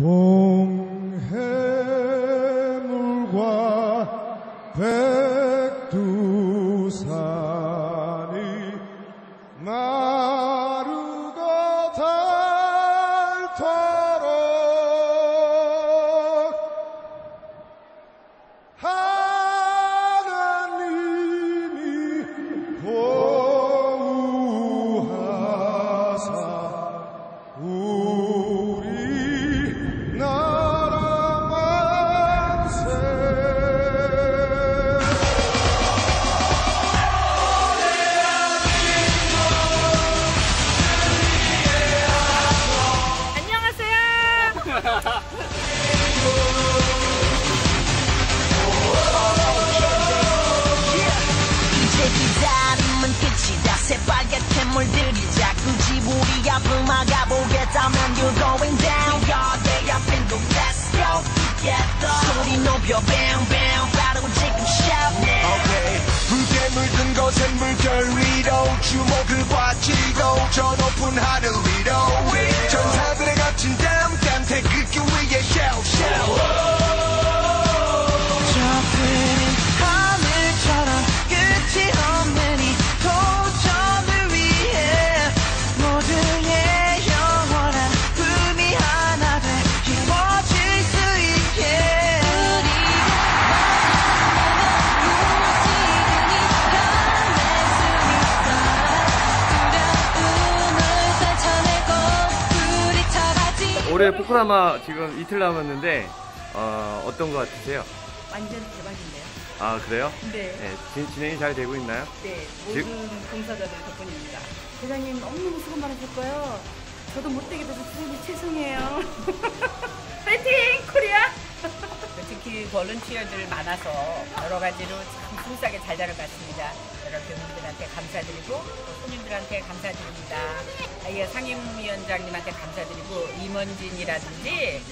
동 굳이 우리 앞을 막아보겠다면 You're going down God 내 앞엔 go Let's go together 소리 높여 bam bam 바로 지금 shout now 오케이 붉게 물든 것은 물결 위로 주먹을 꽉쥐고 저 높은 하늘 위로 전사들의 갇힌 땀 포크라마 지금 이틀 남았는데 어, 어떤 거 같으세요? 완전 대박인데요. 아 그래요? 네. 네, 진, 진행이 잘 되고 있나요? 네. 즉- 모든 봉사자들 덕분입니다. 회장님 너무너무 수고 많으셨고요. 저도 못되게 돼서 진짜 죄송해요. 파이팅 코리아! 특히 볼런티어들 많아서 여러 가지로 무스하게 잘 자란 것 같습니다. 여러 교민들한테 감사드리고 또 손님들한테 감사드립니다. 아예 상임위원장님한테 감사드리고 임원진이라든지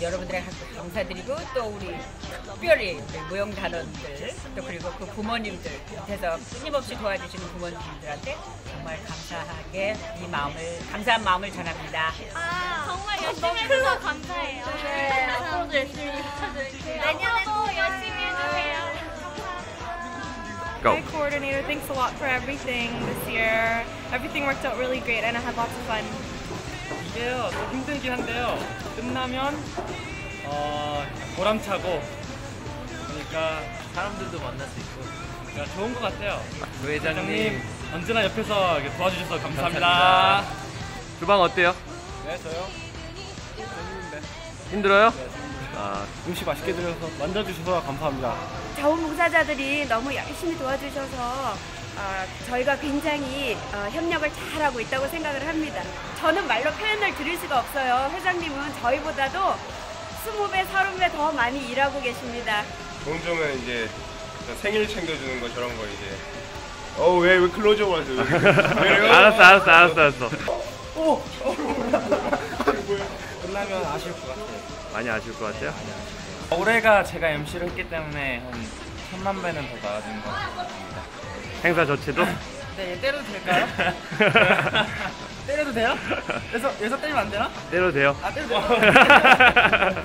여러분들에게 감사드리고 또 우리 특별히 우리 무용단원들 또 그리고 그 부모님들 밑에서 끊임없이 도와주시는 부모님들한테 정말 감사하게 이 마음을 감사한 마음을 전합니다. 정말 열심히 해주셔서 감사해요. 네, 앞으로도 열심히 내년에도 열심히 해주세요. Go. My coordinator, thanks a lot for everything this year. Everything worked out really great and I had lots of fun. 이게요 좀 힘들긴 한데요 끝나면 어, 보람차고 그러니까 사람들도 만날 수 있고 그러니까 좋은 것 같아요 부회장님 언제나 옆에서 도와주셔서 감사합니다, 감사합니다. 주방 어때요? 네 저요 재밌는데 힘들어요? 아, 음식 맛있게 드셔서 만져주셔서 감사합니다 자원봉사자들이 너무 열심히 도와주셔서 어, 저희가 굉장히 어, 협력을 잘하고 있다고 생각을 합니다. 저는 말로 표현을 드릴 수가 없어요. 회장님은 저희보다도 20배, 30배 더 많이 일하고 계십니다. 종종은 이제 저 생일 챙겨주는 거 저런 거 이제 어왜 왜 클로즈업 하세요? 알았어, 알았어, 알았어, 알았어. 끝나면 아쉬울 것 같아요 많이 아쉬울 것 같아요? 올해가 제가 MC를 했기 때문에 한 천만 배는 더 나아진 것 같습니다 행사 자체도? 네 때려도 될까요? 때려도 돼요? 여기서, 여기서 때리면 안 되나? 때려도 돼요. 아 때려도 돼요?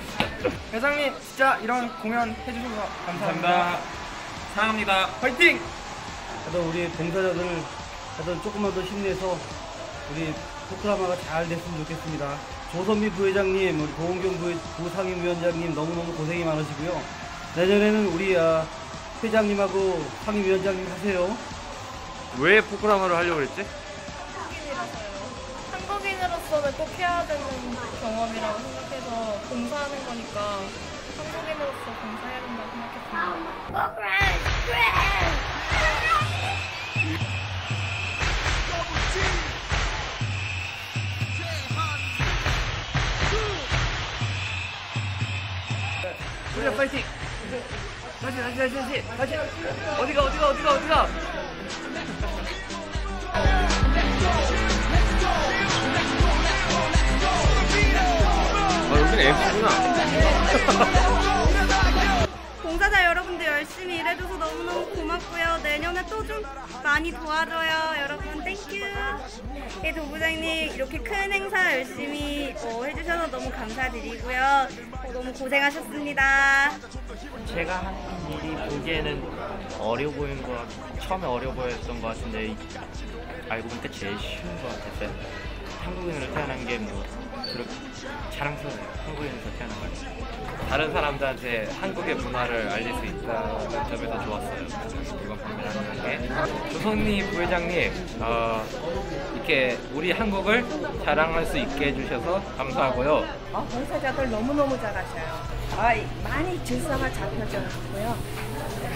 회장님 진짜 이런 공연 해주셔서 감사합니다. 사랑합니다. 화이팅! 그래도 우리 봉사자들 하여튼 조금만 더 힘내서 우리 포크라마가 잘 됐으면 좋겠습니다. 조선미 부회장님, 우리 도은경 부회, 부상임위원장님 너무너무 고생이 많으시고요. 내년에는 우리 아, 회장님하고 상임위원장님 하세요. 왜 포크라마를 하려고 그랬지? 한국인으로서는 꼭 해야 되는 경험이라고 생각해서 봉사하는 거니까 한국인으로서 봉사해야 된다고 생각했습니다. 우리가 파이팅! 다시, 다시, 다시, 다시, 다시. 어디가, 어디가, 어디가, 어디가? 아, 여기는 MC구나. 봉사자 봉사자 여러분들 열심히 일해줘서 너무너무 고맙고요. 내년에 또좀 많이 도와줘요. 여러분 thank you. 예, 도부장님 이렇게 큰 행사 열심히 어, 해주셔서 너무 감사드리고요. 어, 너무 고생하셨습니다. 제가 한 일이 보기에는 어려 거 같- 처음에 어려 보였던 것 같은데 이- 알고 보니까 제일 쉬운 것 같았어요. 한국인으로 태어난 게 뭐 그렇게 자랑스러워요. 한국인에서 태어난 걸. 다른 사람들한테 한국의 문화를 알릴 수 있다는 점에서 좋았어요. 이번 방문하는 게 조선리 부회장님 어, 이렇게 우리 한국을 자랑할 수 있게 해주셔서 감사하고요. 아, 봉사자들 너무너무 잘하셔요. 아, 많이 질서가 잡혀져 있고요.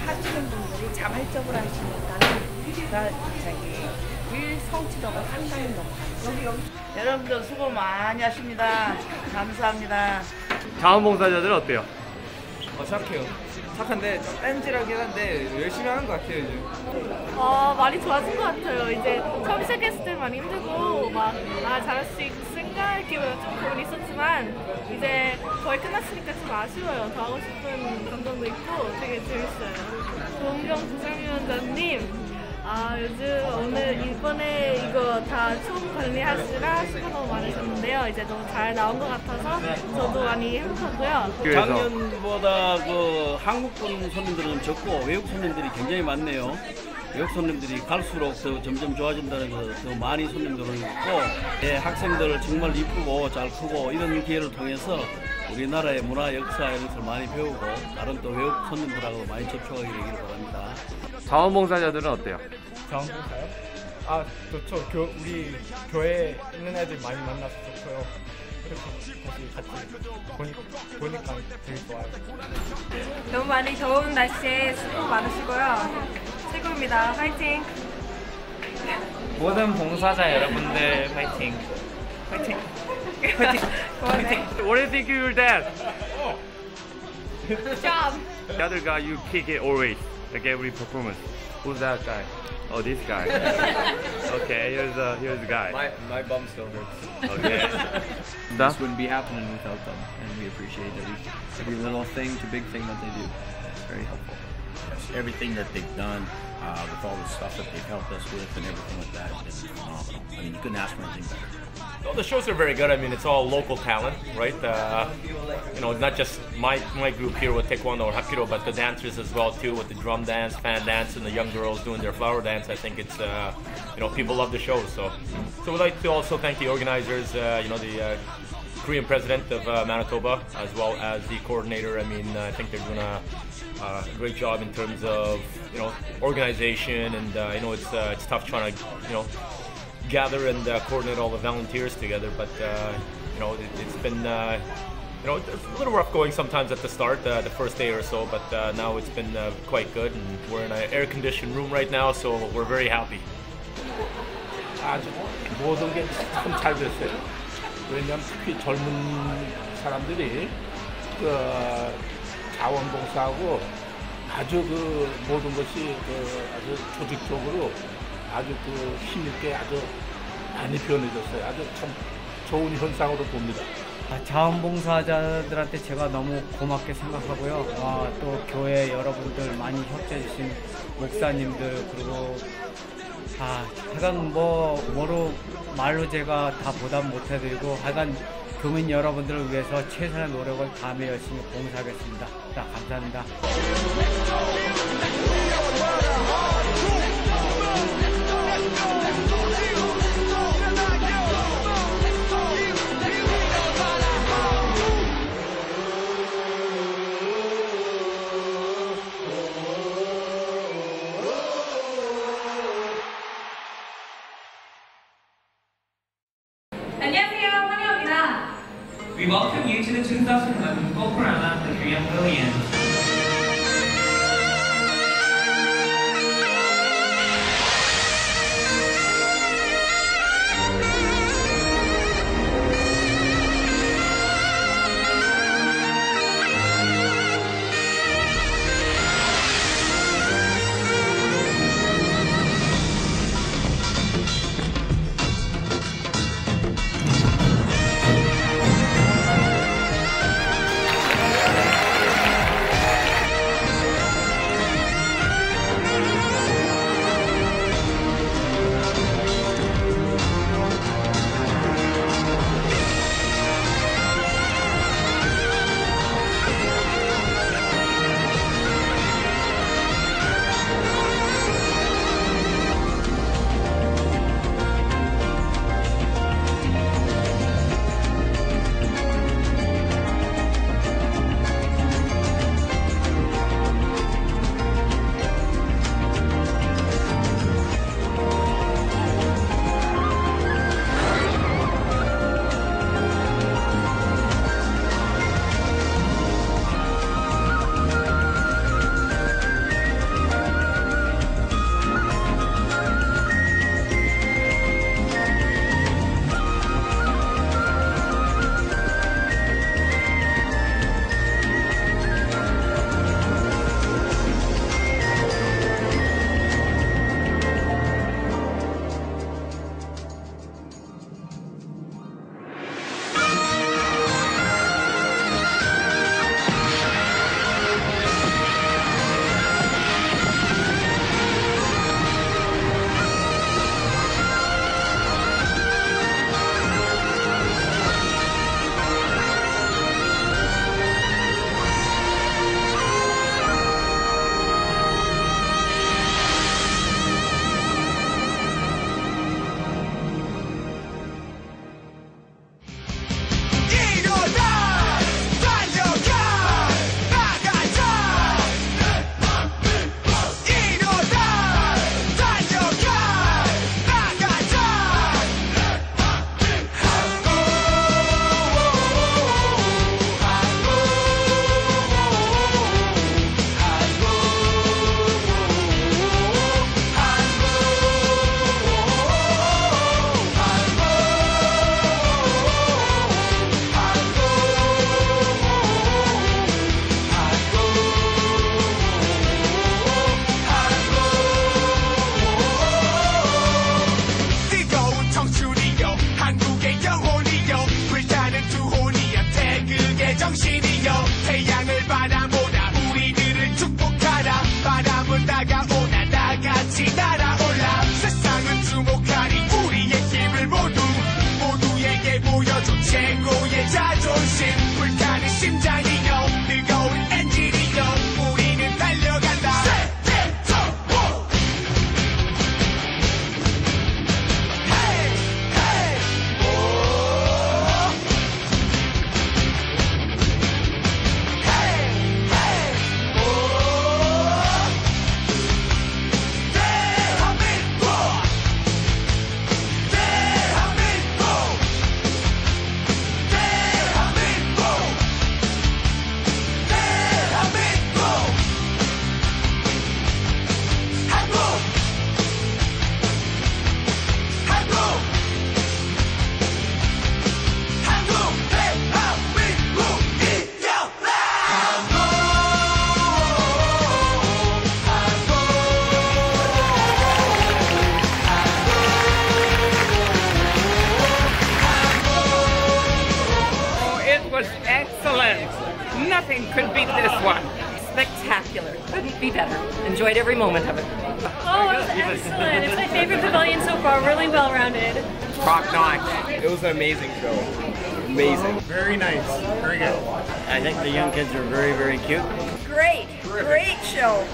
하시는 분들이 자발적으로 하시니까 그 저기 일 성취도가 상당히 높아요. 여기 여기 여러분들 수고 많이 하십니다. 감사합니다. 자원봉사자들은 어때요? 어, 착해요. 착한데 딴지라긴 한데 열심히 하는 것 같아요 요즘. 어, 많이 좋아진 것 같아요. 이제 처음 시작했을 때 많이 힘들고 막 아, 잘할 수 있을까 이렇게 좀 고민이 있었지만 이제 거의 끝났으니까 좀 아쉬워요. 더 하고 싶은 감정도 있고 되게 재밌어요. 도은경 부장위원장님 아 요즘 오늘 이번에 이거 다 추억 관리하시라 수고 너무 많으셨는데요. 이제 너무 잘 나온 것 같아서 저도 많이 행복하고요. 작년보다 그 한국 분 손님들은 적고 외국 손님들이 굉장히 많네요. 외국 손님들이 갈수록 더 점점 좋아진다는 거더 많이 손님들을 있고 예, 학생들 정말 이쁘고 잘 크고 이런 기회를 통해서 우리나라의 문화 역사 이런 것을 많이 배우고 다른 또 외국 손님들하고 많이 접촉하게 되기를 바랍니다. 자원봉사자들은 어때요? 자원봉사요? 아 좋죠. 교, 우리 교회에 있는 애들 많이 만나서 좋고요. 다시 같이 보니, 보니까 되게 좋아요. 너무 많이 더운 날씨에 수고 많으시고요. 최고입니다. 화이팅! 모든 봉사자 여러분들 파이팅. 파이팅. what, do you, what, do think, of your you think dad? Job. The other guy, you kick it always, like every performance. Who's that guy? Oh, this guy. okay, here's the here's the guy. My my bum still hurts. Okay. this wouldn't be happening without them, and we appreciate every every little thing to big thing that they do. It's very helpful everything that they've done uh, with all the stuff that they've helped us with and everything like that phenomenal. I mean, you couldn't ask for anything better. Well, the shows are very good. I mean, it's all local talent, right? Uh, you know, not just my my group here with Taekwondo or Hapkido, but the dancers as well too, with the drum dance, fan dance, and the young girls doing their flower dance. I think it's uh, you know people love the show. So, so we'd like to also thank the organizers. Uh, you know, the uh, Korean president of uh, Manitoba, as well as the coordinator. I mean, I think they're doing a, a great job in terms of you know organization, and uh, you know it's uh, it's tough trying to you know gather and uh, coordinate all the volunteers together. But uh, you know, it, it's been uh, you know it's a little rough going sometimes at the start, uh, the first day or so. But uh, now it's been uh, quite good, and we're in an air-conditioned room right now, so we're very happy. 아주 모든 게 참 잘 됐어요. 왜냐하면 특히 젊은 사람들이 그 자원봉사하고 아주 그 모든 것이 그 아주 조직적으로 아주 그 힘있게 아주 많이 변해졌어요. 아주 참 좋은 현상으로 봅니다. 아, 자원봉사자들한테 제가 너무 고맙게 생각하고요. 아, 또 교회 여러분들 많이 협조해 주신 목사님들 그리고 아, 하여간 뭐 뭐로 말로 제가 다 보답 못해드리고 하여간 교민 여러분들을 위해서 최선의 노력을 다음에 열심히 봉사하겠습니다. 자, 감사합니다. Excellent. Nothing could beat this one. Spectacular. Couldn't be better. Enjoyed every moment of it. Oh, it was excellent. It's my favorite pavilion so far. Really well rounded. Top notch. It was an amazing show. Amazing. Very nice. Very good. I think the young kids are very, very cute. Great, great show.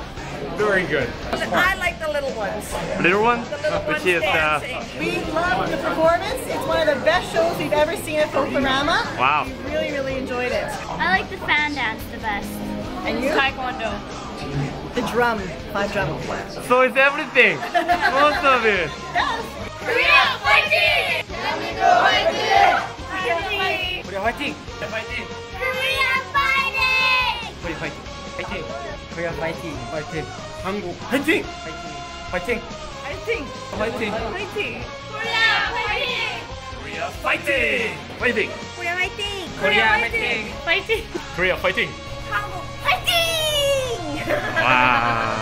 Very good. I like the little ones. Little one, The little which ones is uh, dancing. We love the performance. It's one of the best shows we've ever seen at Folklorama. wow. We really, really enjoyed it. I like the fan dance the best. And you? Taekwondo. The drum, five drum. So it's everything. Most of it. Korea fighting! 우리 화이팅! 파이팅! 코리아 파이팅! 화이팅! 한국 화이팅! 화이팅! 화이팅! 화이팅! 화이팅! Korea fighting! Korea fighting! Fighting! Korea fighting! Korea fighting! Fighting! Korea fighting. 한국 파이팅! 와.